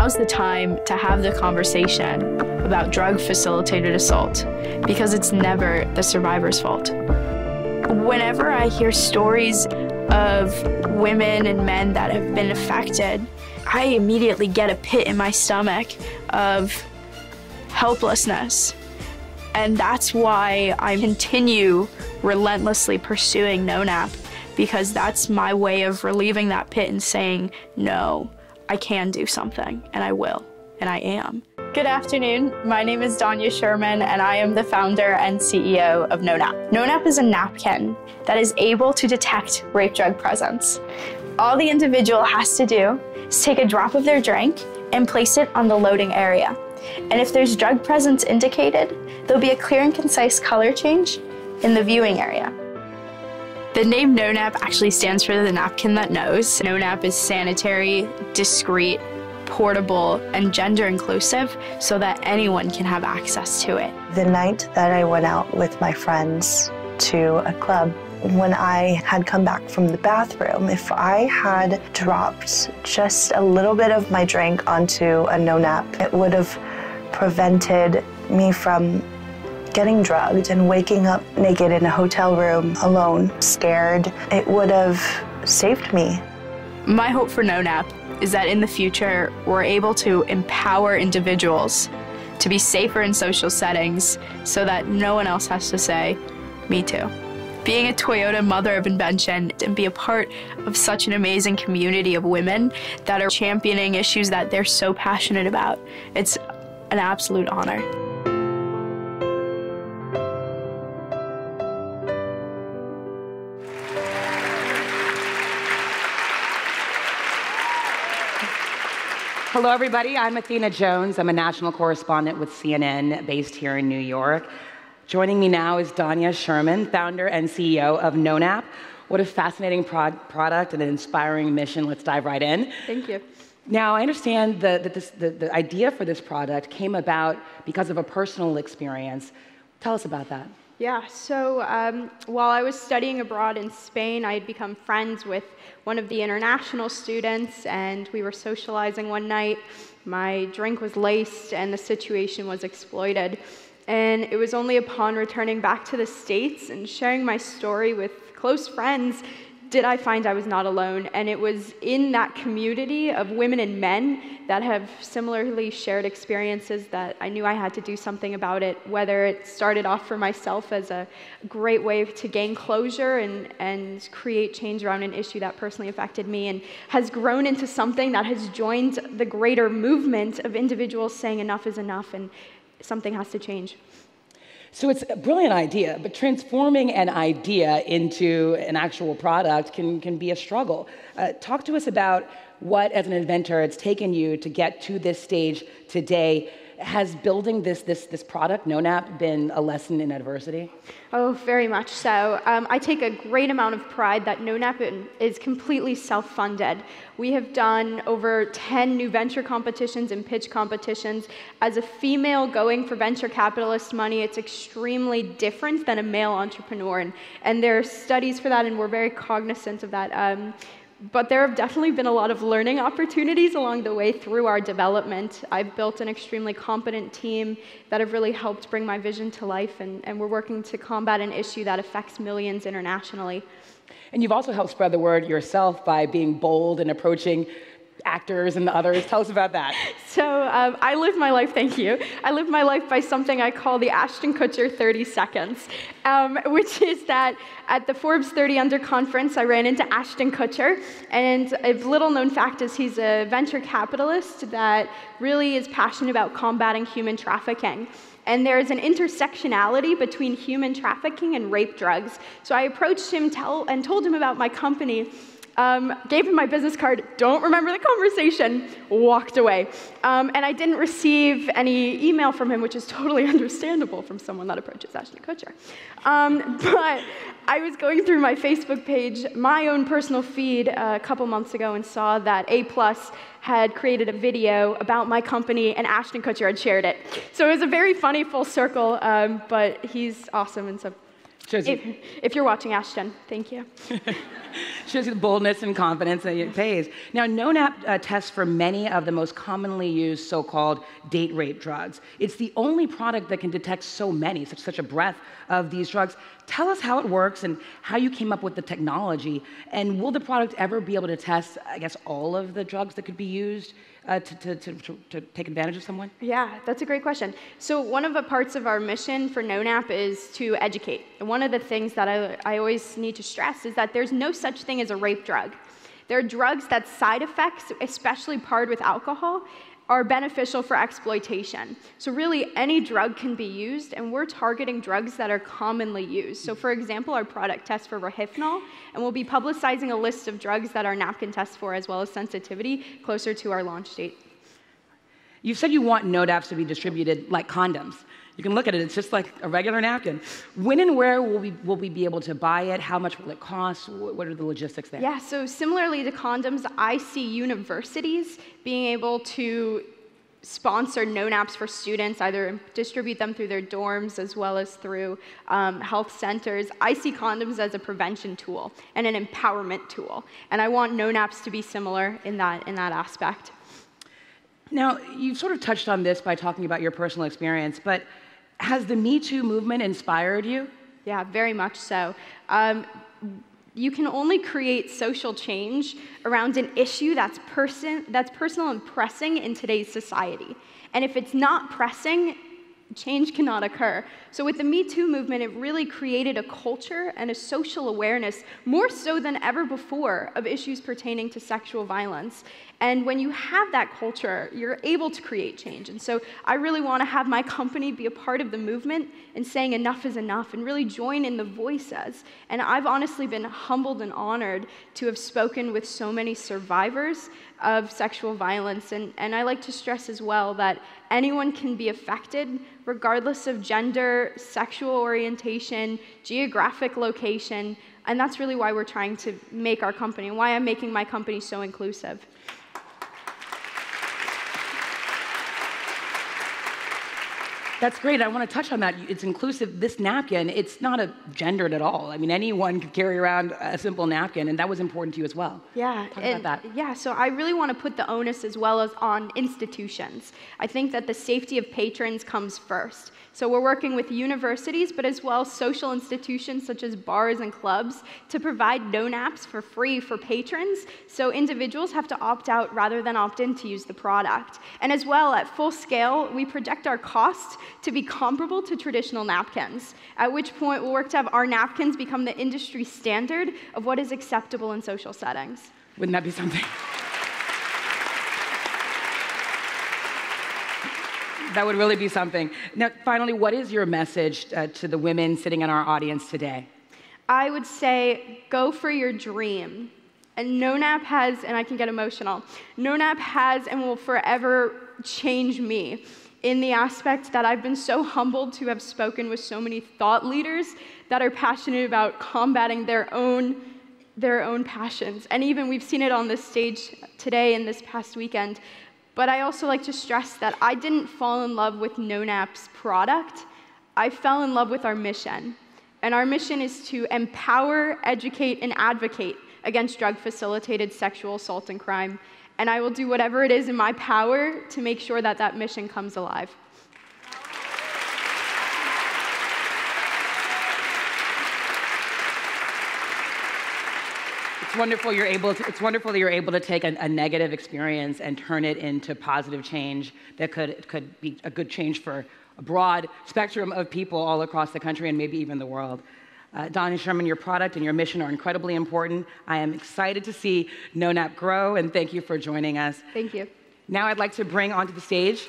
now's the time to have the conversation about drug facilitated assault because it's never the survivor's fault. Whenever I hear stories of women and men that have been affected, I immediately get a pit in my stomach of helplessness. And that's why I continue relentlessly pursuing KnoNap because that's my way of relieving that pit and saying, no, I can do something and I will and I am. Good afternoon. My name is Danya Sherman, and I am the founder and CEO of KnoNap. KnoNap is a napkin that is able to detect rape drug presence. All the individual has to do is take a drop of their drink and place it on the loading area. And if there's drug presence indicated, there'll be a clear and concise color change in the viewing area. The name KnoNap actually stands for the napkin that knows. KnoNap is sanitary, discreet, portable, and gender inclusive so that anyone can have access to it. The night that I went out with my friends to a club, when I had come back from the bathroom, if I had dropped just a little bit of my drink onto a KnoNap, it would have prevented me from getting drugged and waking up naked in a hotel room alone, scared. It would have saved me. My hope for KnoNap is that in the future, we're able to empower individuals to be safer in social settings so that no one else has to say, me too. Being a Toyota mother of invention and be a part of such an amazing community of women that are championing issues that they're so passionate about, it's an absolute honor. Hello, everybody. I'm Athena Jones. I'm a national correspondent with CNN based here in New York. Joining me now is Danya Sherman, founder and CEO of KnoNap. What a fascinating product and an inspiring mission. Let's dive right in. Thank you. Now, I understand that this, the, the idea for this product came about because of a personal experience. Tell us about that. Yeah, so um, while I was studying abroad in Spain, I had become friends with one of the international students, and we were socializing one night. My drink was laced, and the situation was exploited. And it was only upon returning back to the States and sharing my story with close friends did I find I was not alone. And it was in that community of women and men that have similarly shared experiences that I knew I had to do something about it, whether it started off for myself as a great way to gain closure and, and create change around an issue that personally affected me, and has grown into something that has joined the greater movement of individuals saying enough is enough and something has to change. So it's a brilliant idea, but transforming an idea into an actual product can, can be a struggle. Uh, talk to us about what, as an inventor, it's taken you to get to this stage today has building this, this, this product, KnoNap, been a lesson in adversity? Oh, very much so. Um, I take a great amount of pride that KnoNap is completely self-funded. We have done over 10 new venture competitions and pitch competitions. As a female going for venture capitalist money, it's extremely different than a male entrepreneur. And, and there are studies for that, and we're very cognizant of that. Um, but there have definitely been a lot of learning opportunities along the way through our development. I've built an extremely competent team that have really helped bring my vision to life, and, and we're working to combat an issue that affects millions internationally. And you've also helped spread the word yourself by being bold and approaching actors and the others. Tell us about that. So um, I live my life, thank you. I live my life by something I call the Ashton Kutcher 30 seconds, um, which is that at the Forbes 30 Under conference, I ran into Ashton Kutcher. And a little known fact is he's a venture capitalist that really is passionate about combating human trafficking and there is an intersectionality between human trafficking and rape drugs. So I approached him tell, and told him about my company um, gave him my business card, don't remember the conversation, walked away. Um, and I didn't receive any email from him, which is totally understandable from someone that approaches Ashton Kutcher. Um, but I was going through my Facebook page, my own personal feed, uh, a couple months ago, and saw that A Plus had created a video about my company, and Ashton Kutcher had shared it. So it was a very funny full circle, um, but he's awesome, and so If, if you're watching, Ashton, thank you. shows you the boldness and confidence that it pays. Now, KnoNap uh, tests for many of the most commonly used so-called date rape drugs. It's the only product that can detect so many, such, such a breadth of these drugs. Tell us how it works and how you came up with the technology. And will the product ever be able to test, I guess, all of the drugs that could be used uh, to, to, to, to, take advantage of someone? Yeah, that's a great question. So one of the parts of our mission for KnoNap is to educate. And one of the things that I, I always need to stress is that there's no such thing as a rape drug. There are drugs that side effects, especially paired with alcohol, are beneficial for exploitation. So really any drug can be used and we're targeting drugs that are commonly used. So for example, our product tests for rohypnol and we'll be publicizing a list of drugs that our napkin tests for as well as sensitivity closer to our launch date. You said you want KnoNaps to be distributed like condoms. You can look at it, it's just like a regular napkin. When and where will we, will we be able to buy it? How much will it cost? What are the logistics there? Yeah, so similarly to condoms, I see universities being able to sponsor KnoNaps for students, either distribute them through their dorms as well as through um, health centers. I see condoms as a prevention tool and an empowerment tool, and I want KnoNaps to be similar in that, in that aspect. Now, you've sort of touched on this by talking about your personal experience, but has the Me Too movement inspired you? Yeah, very much so. Um, you can only create social change around an issue that's, person, that's personal and pressing in today's society. And if it's not pressing, change cannot occur. So, with the Me Too movement, it really created a culture and a social awareness, more so than ever before, of issues pertaining to sexual violence. And when you have that culture, you're able to create change. And so I really want to have my company be a part of the movement and saying enough is enough and really join in the voices. And I've honestly been humbled and honored to have spoken with so many survivors of sexual violence. And, and I like to stress as well that anyone can be affected regardless of gender, sexual orientation, geographic location. And that's really why we're trying to make our company and why I'm making my company so inclusive. That's great. I want to touch on that. It's inclusive. This napkin, it's not a gendered at all. I mean, anyone could carry around a simple napkin, and that was important to you as well. Yeah. Talk about that. Yeah, so I really want to put the onus as well as on institutions. I think that the safety of patrons comes first. So we're working with universities, but as well social institutions such as bars and clubs to provide KnoNaps for free for patrons. So individuals have to opt out rather than opt in to use the product. And as well, at full scale, we project our cost to be comparable to traditional napkins, at which point we'll work to have our napkins become the industry standard of what is acceptable in social settings. Wouldn't that be something? that would really be something. Now, finally, what is your message uh, to the women sitting in our audience today? I would say go for your dream. And KnoNap has, and I can get emotional, KnoNap has and will forever change me in the aspect that I've been so humbled to have spoken with so many thought leaders that are passionate about combating their own their own passions. And even we've seen it on this stage today and this past weekend. But I also like to stress that I didn't fall in love with KnoNap's product. I fell in love with our mission. And our mission is to empower, educate, and advocate against drug facilitated sexual assault and crime and I will do whatever it is in my power to make sure that that mission comes alive. It's wonderful you're able to, it's wonderful that you're able to take a, a, negative experience and turn it into positive change that could, could be a good change for a broad spectrum of people all across the country and maybe even the world. Uh, Danya Sherman, your product and your mission are incredibly important. I am excited to see KnoNap grow, and thank you for joining us. Thank you. Now I'd like to bring onto the stage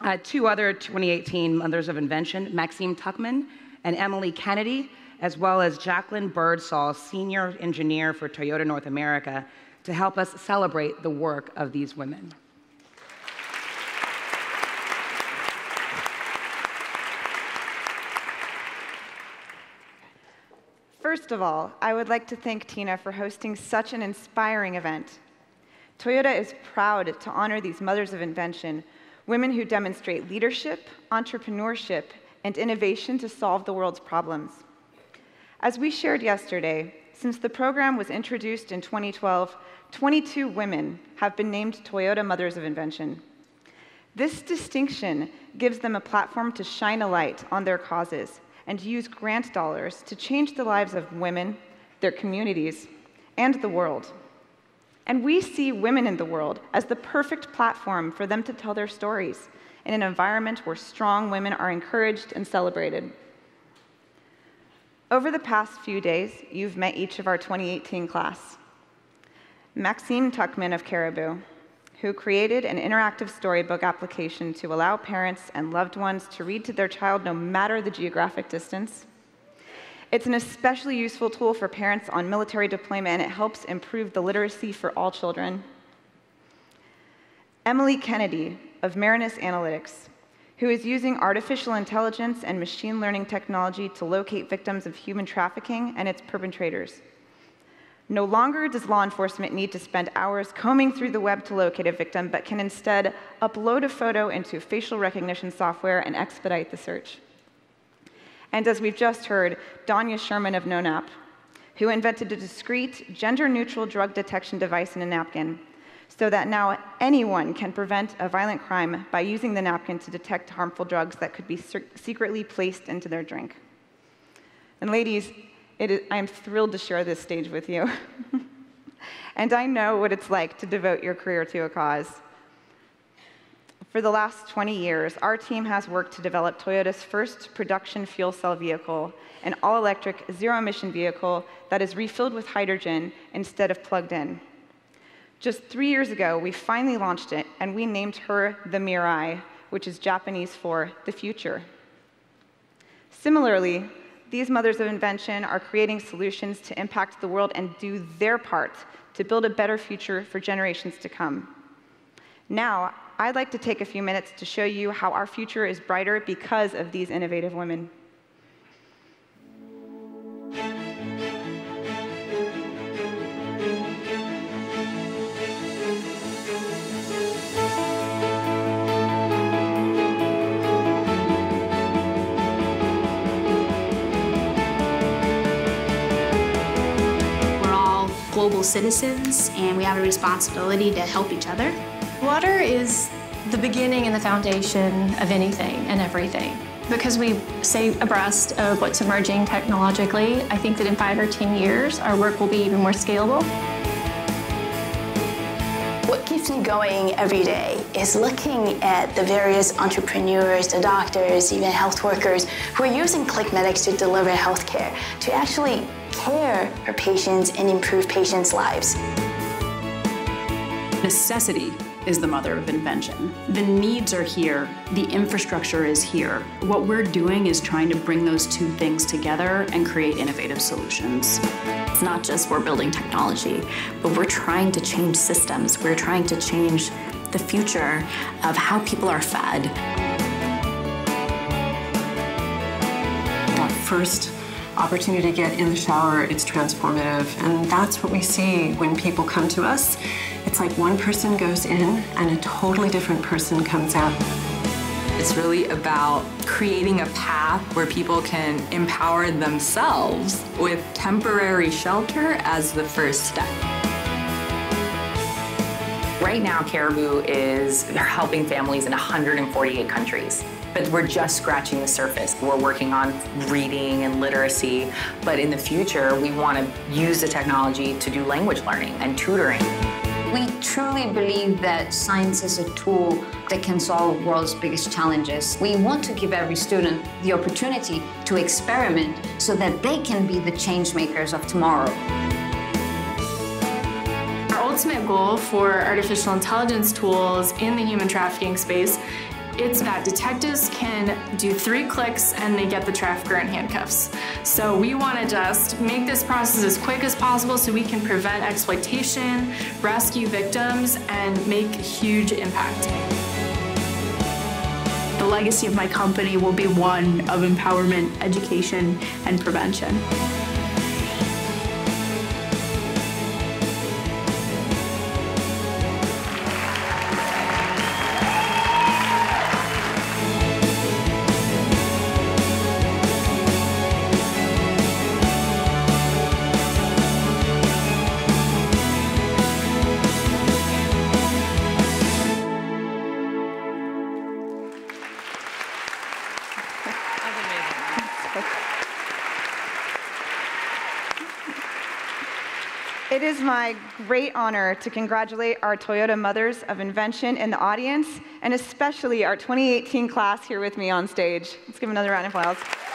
uh, two other 2018 Mothers of Invention, Maxine Tuckman and Emily Kennedy, as well as Jacqueline Birdsall, Senior Engineer for Toyota North America, to help us celebrate the work of these women. First of all, I would like to thank Tina for hosting such an inspiring event. Toyota is proud to honor these mothers of invention, women who demonstrate leadership, entrepreneurship, and innovation to solve the world's problems. As we shared yesterday, since the program was introduced in 2012, 22 women have been named Toyota Mothers of Invention. This distinction gives them a platform to shine a light on their causes and use grant dollars to change the lives of women, their communities, and the world. And we see women in the world as the perfect platform for them to tell their stories in an environment where strong women are encouraged and celebrated. Over the past few days, you've met each of our 2018 class. Maxine Tuckman of Caribu, who created an interactive storybook application to allow parents and loved ones to read to their child no matter the geographic distance. It's an especially useful tool for parents on military deployment, and it helps improve the literacy for all children. Emily Kennedy of Marinus Analytics, who is using artificial intelligence and machine learning technology to locate victims of human trafficking and its perpetrators. No longer does law enforcement need to spend hours combing through the web to locate a victim, but can instead upload a photo into facial recognition software and expedite the search. And as we've just heard, Danya Sherman of KnoNap, who invented a discreet, gender neutral drug detection device in a napkin so that now anyone can prevent a violent crime by using the napkin to detect harmful drugs that could be secretly placed into their drink. And ladies, I am thrilled to share this stage with you. and I know what it's like to devote your career to a cause. For the last 20 years, our team has worked to develop Toyota's first production fuel cell vehicle, an all electric, zero emission vehicle that is refilled with hydrogen instead of plugged in. Just three years ago, we finally launched it, and we named her the Mirai, which is Japanese for the future. Similarly, these mothers of invention are creating solutions to impact the world and do their part to build a better future for generations to come. Now, I'd like to take a few minutes to show you how our future is brighter because of these innovative women. Citizens and we have a responsibility to help each other. Water is the beginning and the foundation of anything and everything. Because we stay abreast of what's emerging technologically, I think that in five or 10 years, our work will be even more scalable. What keeps me going every day is looking at the various entrepreneurs, the doctors, even health workers who are using ClickMedix to deliver healthcare, to actually care for patients and improve patients' lives. Necessity is the mother of invention. The needs are here, the infrastructure is here. What we're doing is trying to bring those two things together and create innovative solutions. It's not just we're building technology, but we're trying to change systems. We're trying to change the future of how people are fed. First opportunity to get in the shower, it's transformative. And that's what we see when people come to us. It's like one person goes in and a totally different person comes out. It's really about creating a path where people can empower themselves with temporary shelter as the first step. Right now, Caribu is helping families in 148 countries but we're just scratching the surface. We're working on reading and literacy, but in the future, we want to use the technology to do language learning and tutoring. We truly believe that science is a tool that can solve the world's biggest challenges. We want to give every student the opportunity to experiment so that they can be the change makers of tomorrow. Our ultimate goal for artificial intelligence tools in the human trafficking space it's that detectives can do three clicks and they get the trafficker in handcuffs. So we want to just make this process as quick as possible so we can prevent exploitation, rescue victims, and make huge impact. The legacy of my company will be one of empowerment, education, and prevention. Is my great honor to congratulate our Toyota Mothers of Invention in the audience, and especially our 2018 class here with me on stage. Let's give another round of applause.